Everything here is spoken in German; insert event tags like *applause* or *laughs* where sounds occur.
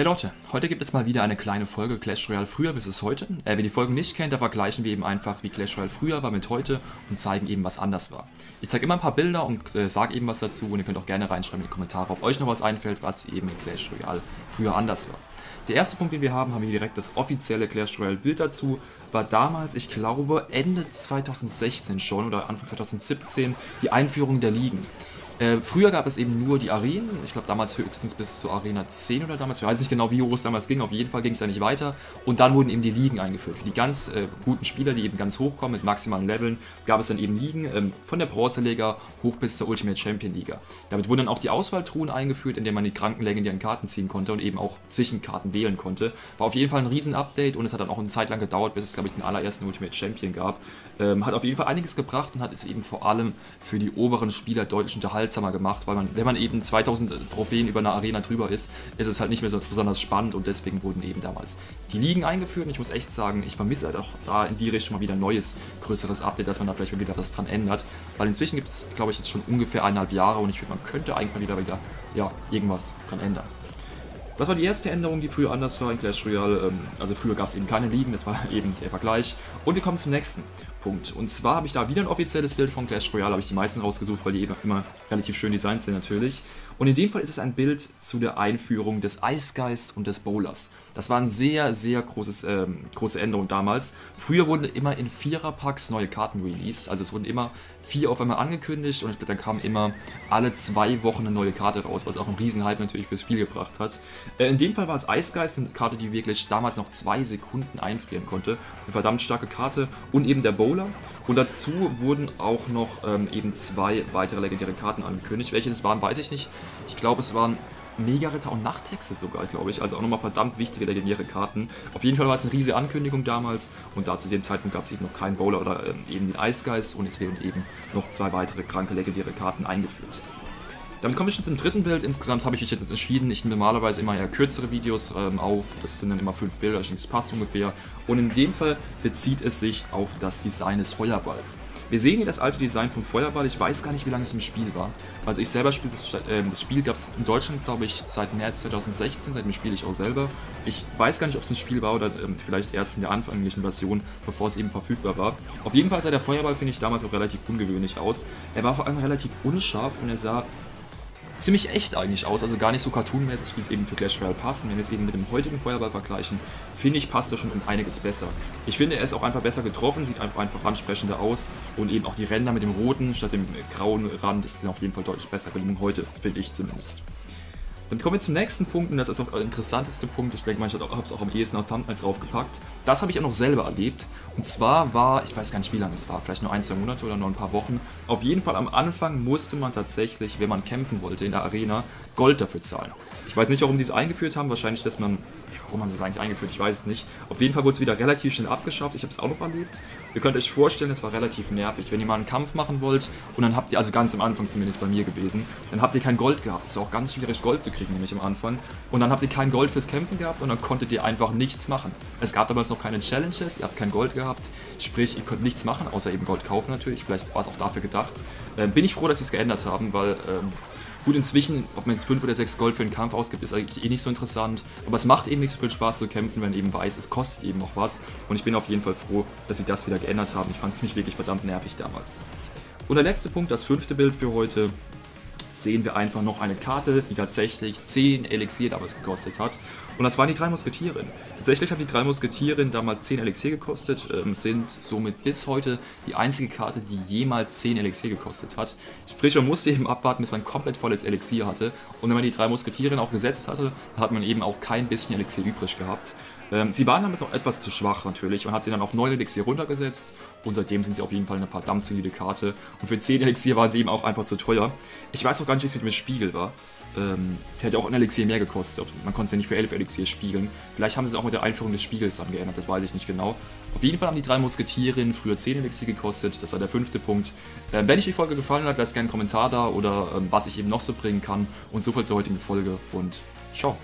Hey Leute, heute gibt es mal wieder eine kleine Folge Clash Royale früher bis es heute. Äh, wer die Folgen nicht kennt, da vergleichen wir eben einfach, wie Clash Royale früher war mit heute und zeigen eben, was anders war. Ich zeige immer ein paar Bilder und äh, sage eben was dazu und ihr könnt auch gerne reinschreiben in die Kommentare, ob euch noch was einfällt, was eben in Clash Royale früher anders war. Der erste Punkt, den wir haben, haben wir direkt das offizielle Clash Royale Bild dazu. War damals, ich glaube, Ende 2016 schon oder Anfang 2017 die Einführung der Ligen. Äh, früher gab es eben nur die Arenen, ich glaube damals höchstens bis zur Arena 10 oder damals, ich weiß nicht genau, wie hoch es damals ging, auf jeden Fall ging es ja nicht weiter. Und dann wurden eben die Ligen eingeführt. Für die ganz äh, guten Spieler, die eben ganz hoch kommen mit maximalen Leveln, gab es dann eben Ligen ähm, von der Bronze-Liga hoch bis zur Ultimate Champion Liga. Damit wurden dann auch die Auswahltruhen eingeführt, in denen man die kranken legendären Karten ziehen konnte und eben auch Zwischenkarten wählen konnte. War auf jeden Fall ein Riesen-Update und es hat dann auch eine Zeit lang gedauert, bis es, glaube ich, den allerersten Ultimate Champion gab. Ähm, hat auf jeden Fall einiges gebracht und hat es eben vor allem für die oberen Spieler deutlich unterhaltsamer gemacht, weil man wenn man eben 2000 Trophäen über eine Arena drüber ist, ist es halt nicht mehr so besonders spannend und deswegen wurden eben damals die Ligen eingeführt und ich muss echt sagen, ich vermisse halt auch da in die Richtung mal wieder ein neues, größeres Update, dass man da vielleicht mal wieder was dran ändert, weil inzwischen gibt es, glaube ich, jetzt schon ungefähr eineinhalb Jahre und ich finde, man könnte eigentlich mal wieder, wieder ja, irgendwas dran ändern. Das war die erste Änderung, die früher anders war in Clash Royale. Ähm, also früher gab es eben keine Ligen, das war *laughs* eben der Vergleich. Und wir kommen zum nächsten Punkt. Und zwar habe ich da wieder ein offizielles Bild von Clash Royale, habe ich die meisten rausgesucht, weil die eben immer relativ schön designt sind natürlich. Und in dem Fall ist es ein Bild zu der Einführung des Eisgeist und des Bowlers. Das war eine sehr, sehr großes, ähm, große Änderung damals. Früher wurden immer in Viererpacks neue Karten released. Also es wurden immer vier auf einmal angekündigt und dann kam immer alle zwei Wochen eine neue Karte raus, was auch einen Riesenhype natürlich fürs Spiel gebracht hat. Äh, in dem Fall war es Eisgeist, eine Karte, die wirklich damals noch zwei Sekunden einfrieren konnte. Eine verdammt starke Karte und eben der Bowler. Und dazu wurden auch noch ähm, eben zwei weitere legendäre Karten angekündigt. Welche das waren, weiß ich nicht. Ich glaube, es waren Mega-Ritter und Nachttexte sogar, glaube ich. Also auch nochmal verdammt wichtige legendäre Karten. Auf jeden Fall war es eine riesige Ankündigung damals und da zu dem Zeitpunkt gab es eben noch keinen Bowler oder ähm, eben den Eisgeist und es werden eben noch zwei weitere kranke legendäre Karten eingeführt. Damit komme ich schon zum dritten Bild. Insgesamt habe ich mich jetzt entschieden, ich nehme normalerweise immer eher kürzere Videos ähm, auf. Das sind dann immer fünf Bilder, ich denke, das passt ungefähr. Und in dem Fall bezieht es sich auf das Design des Feuerballs. Wir sehen hier das alte Design vom Feuerball. Ich weiß gar nicht, wie lange es im Spiel war. Also ich selber spiele äh, das Spiel gab es in Deutschland, glaube ich, seit März 2016. Seitdem spiele ich auch selber. Ich weiß gar nicht, ob es ein Spiel war oder ähm, vielleicht erst in der anfänglichen Version, bevor es eben verfügbar war. Auf jeden Fall sah der Feuerball, finde ich, damals auch relativ ungewöhnlich aus. Er war vor allem relativ unscharf und er sah ziemlich echt eigentlich aus, also gar nicht so cartoonmäßig, wie es eben für Clash Royale passt. Und wenn wir jetzt eben mit dem heutigen Feuerball vergleichen, finde ich, passt er schon um einiges besser. Ich finde, er ist auch einfach besser getroffen, sieht einfach ansprechender aus und eben auch die Ränder mit dem roten statt dem grauen Rand sind auf jeden Fall deutlich besser gelungen heute, finde ich zumindest. Dann kommen wir zum nächsten Punkt und das ist auch der interessanteste Punkt. Ich denke mal, ich habe es auch am ehesten auf Thumbnail draufgepackt. Das habe ich auch noch selber erlebt. Und zwar war, ich weiß gar nicht wie lange es war, vielleicht nur ein, zwei Monate oder nur ein paar Wochen. Auf jeden Fall am Anfang musste man tatsächlich, wenn man kämpfen wollte in der Arena, Gold dafür zahlen. Ich weiß nicht, warum die es eingeführt haben. Wahrscheinlich, dass man Warum haben sie es eigentlich eingeführt? Ich weiß es nicht. Auf jeden Fall wurde es wieder relativ schnell abgeschafft. Ich habe es auch noch erlebt. Ihr könnt euch vorstellen, es war relativ nervig. Wenn ihr mal einen Kampf machen wollt und dann habt ihr, also ganz am Anfang zumindest bei mir gewesen, dann habt ihr kein Gold gehabt. Es ist auch ganz schwierig, Gold zu kriegen, nämlich am Anfang. Und dann habt ihr kein Gold fürs Kämpfen gehabt und dann konntet ihr einfach nichts machen. Es gab damals noch keine Challenges, ihr habt kein Gold gehabt. Sprich, ihr könnt nichts machen, außer eben Gold kaufen natürlich. Vielleicht war es auch dafür gedacht. Ähm, bin ich froh, dass sie es geändert haben, weil ähm, Gut, inzwischen, ob man jetzt 5 oder 6 Gold für einen Kampf ausgibt, ist eigentlich eh nicht so interessant. Aber es macht eben nicht so viel Spaß zu kämpfen, wenn man eben weiß, es kostet eben auch was. Und ich bin auf jeden Fall froh, dass sie das wieder geändert haben. Ich fand es mich wirklich verdammt nervig damals. Und der letzte Punkt, das fünfte Bild für heute sehen wir einfach noch eine Karte, die tatsächlich 10 Elixier damals gekostet hat. Und das waren die drei Musketierinnen. Tatsächlich haben die drei Musketierinnen damals 10 Elixier gekostet, ähm, sind somit bis heute die einzige Karte, die jemals 10 Elixier gekostet hat. Sprich, man musste eben abwarten, bis man komplett volles Elixier hatte. Und wenn man die drei Musketierinnen auch gesetzt hatte, hat man eben auch kein bisschen Elixier übrig gehabt. Ähm, sie waren damals noch etwas zu schwach natürlich. Man hat sie dann auf 9 Elixier runtergesetzt und seitdem sind sie auf jeden Fall eine verdammt solide Karte. Und für 10 Elixier waren sie eben auch einfach zu teuer. Ich weiß auch gar nicht, wie es mit dem Spiegel war. Ähm, der hätte auch ein Elixier mehr gekostet. Man konnte es ja nicht für 11 Elixier spiegeln. Vielleicht haben sie es auch mit der Einführung des Spiegels dann geändert, das weiß ich nicht genau. Auf jeden Fall haben die drei Musketierinnen früher 10 Elixier gekostet, das war der fünfte Punkt. Ähm, wenn euch die Folge gefallen hat, lasst gerne einen Kommentar da oder ähm, was ich eben noch so bringen kann. Und so viel zur heutigen Folge und ciao.